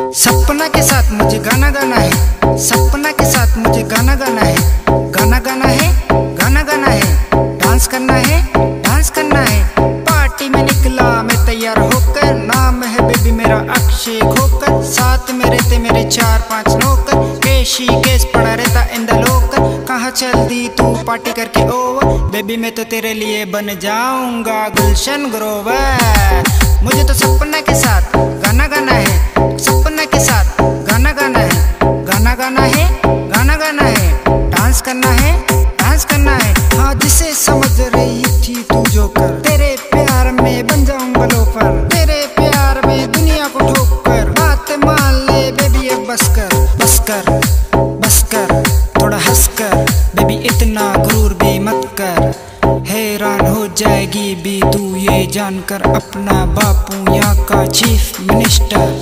सपना के साथ मुझे गाना गाना है। सपना के साथ मुझे गाना गाना है। गाना गाना है, गाना गाना है। डांस करना है, डांस करना है। पार्टी में निकला, मैं तैयार होकर। नाम है बेबी मेरा अक्षय खोकर। साथ में रहते मेरे चार पाँच नौकर। केशी केस पड़ा रहता इन द लोकर कहाँ चल दी तू पार्टी करके ओवर बेबी मैं तो तेरे लिए बन जाऊँगा गुलशन ग्रोवर गाना है, गाना गाना है। डांस करना है, डांस करना है। हाँ जिसे समझ रही थी तू जो कर। तेरे प्यार में बन जाऊँगा लोफर तेरे प्यार में दुनिया को ठोकर। बात मान ले बेबी अब बस कर बस कर बस कर। थोड़ा हंस कर बेबी इतना गुरूर भी मत कर। हैरान हो जाएगी भी तू ये जानकर अपना बापू यहाँ का चीफ मिनिस्टर